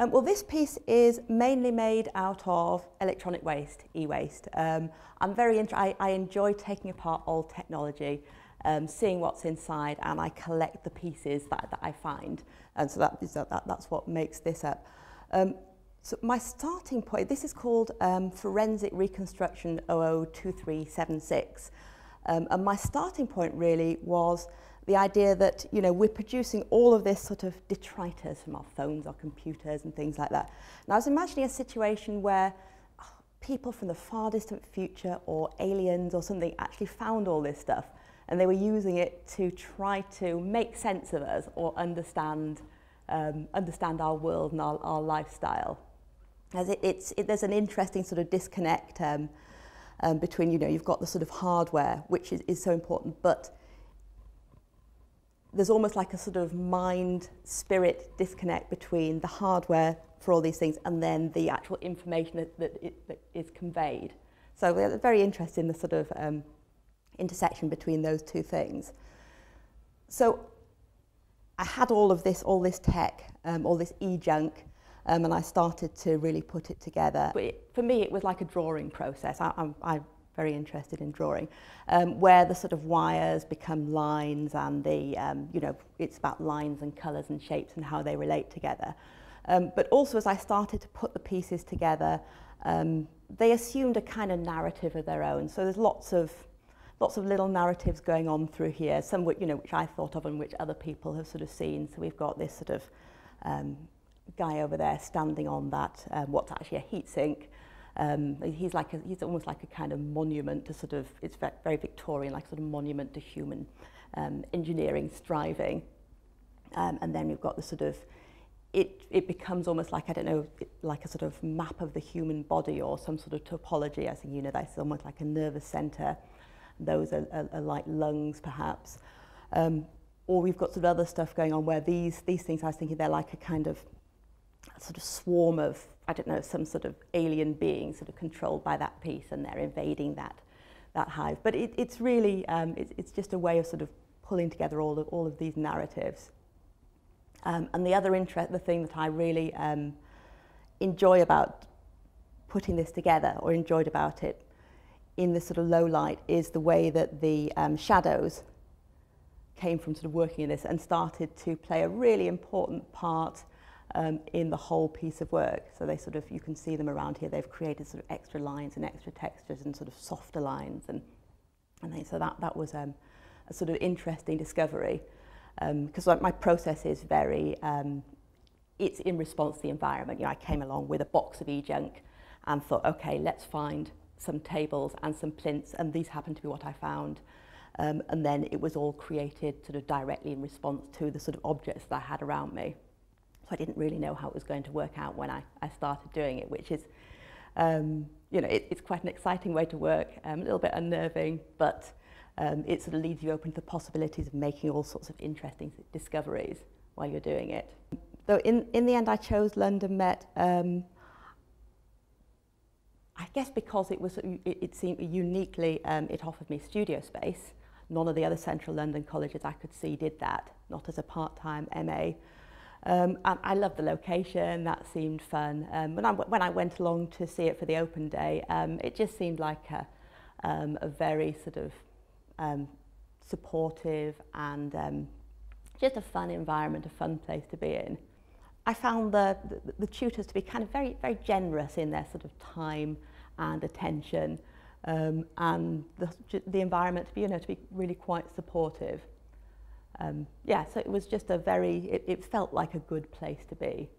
Um, well, this piece is mainly made out of electronic waste, e-waste. Um, I'm very I, I enjoy taking apart old technology, um, seeing what's inside, and I collect the pieces that, that I find. And so that is that, that, that's what makes this up. Um, so my starting point, this is called um, Forensic Reconstruction 002376. Um, and my starting point really was the idea that you know we're producing all of this sort of detritus from our phones, our computers, and things like that. And I was imagining a situation where oh, people from the far distant future or aliens or something actually found all this stuff and they were using it to try to make sense of us or understand um, understand our world and our, our lifestyle. As it, it's, it, there's an interesting sort of disconnect um, um, between, you know, you've got the sort of hardware, which is, is so important, but there's almost like a sort of mind spirit disconnect between the hardware for all these things and then the actual information that, that, it, that is conveyed. So we're very interested in the sort of um, intersection between those two things. So I had all of this, all this tech, um, all this e-junk, um, and I started to really put it together. But it, for me, it was like a drawing process. I, I'm, I'm very interested in drawing, um, where the sort of wires become lines and the, um, you know, it's about lines and colours and shapes and how they relate together. Um, but also as I started to put the pieces together, um, they assumed a kind of narrative of their own. So there's lots of lots of little narratives going on through here, some which, you know, which I thought of and which other people have sort of seen. So we've got this sort of um, guy over there standing on that, um, what's actually a heat sink. Um, he's like a, he's almost like a kind of monument to sort of, it's very Victorian, like sort of monument to human um, engineering striving. Um, and then we've got the sort of, it, it becomes almost like, I don't know, like a sort of map of the human body or some sort of topology. I think, you know, that's almost like a nervous center. Those are, are, are like lungs, perhaps. Um, or we've got sort of other stuff going on where these, these things, I was thinking they're like a kind of sort of swarm of, I don't know, some sort of alien being sort of controlled by that piece and they're invading that, that hive. But it, it's really, um, it, it's just a way of sort of pulling together all of, all of these narratives. Um, and the other interest, the thing that I really um, enjoy about putting this together or enjoyed about it in this sort of low light is the way that the um, shadows came from sort of working in this and started to play a really important part um, in the whole piece of work. So they sort of, you can see them around here, they've created sort of extra lines and extra textures and sort of softer lines. And, and they, so that, that was um, a sort of interesting discovery. Because um, like, my process is very, um, it's in response to the environment. You know, I came along with a box of e-junk and thought, okay, let's find some tables and some plinths, and these happen to be what I found. Um, and then it was all created sort of directly in response to the sort of objects that I had around me. So I didn't really know how it was going to work out when I, I started doing it, which is, um, you know, it, it's quite an exciting way to work, um, a little bit unnerving, but um, it sort of leads you open to the possibilities of making all sorts of interesting discoveries while you're doing it. So in, in the end, I chose London Met, um, I guess because it was, it, it seemed uniquely, um, it offered me studio space. None of the other central London colleges I could see did that, not as a part-time MA. Um, I love the location, that seemed fun. Um, when, I, when I went along to see it for the open day, um, it just seemed like a, um, a very sort of um, supportive and um, just a fun environment, a fun place to be in. I found the, the, the tutors to be kind of very, very generous in their sort of time and attention um, and the, the environment to be, you know, to be really quite supportive. Um, yeah, so it was just a very, it, it felt like a good place to be.